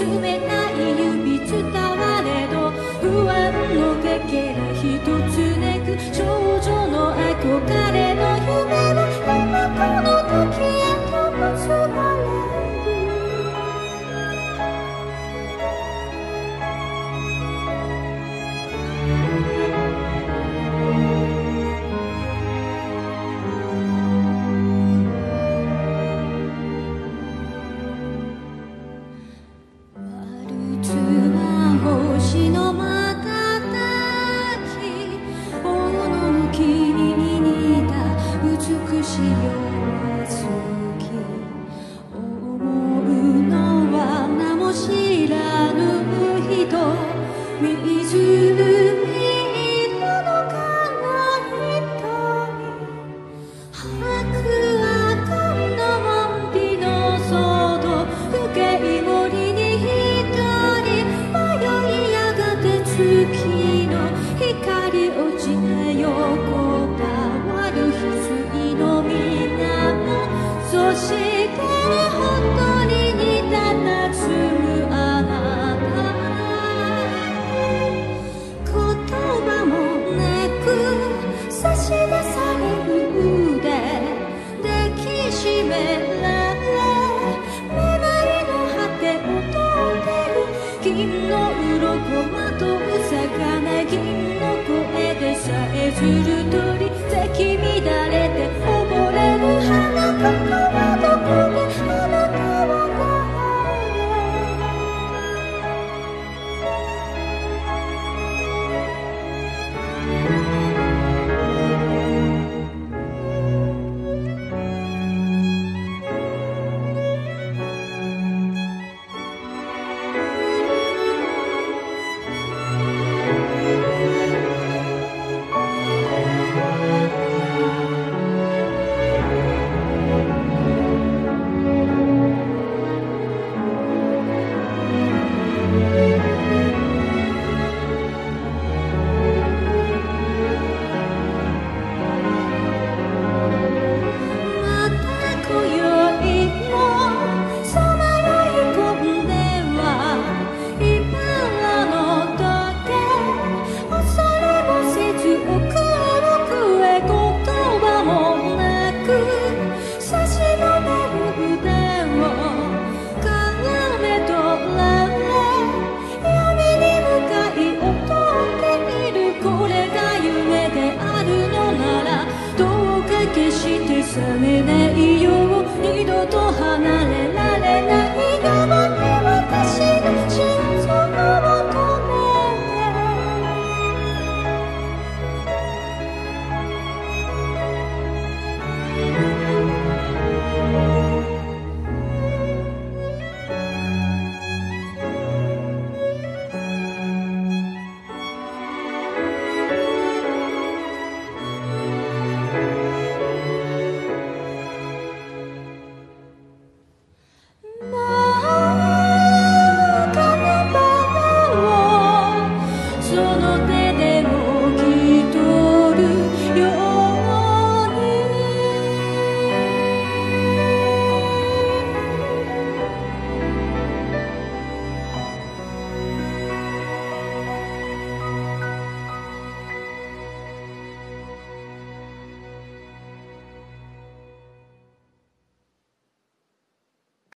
冷たい指伝われど不安心。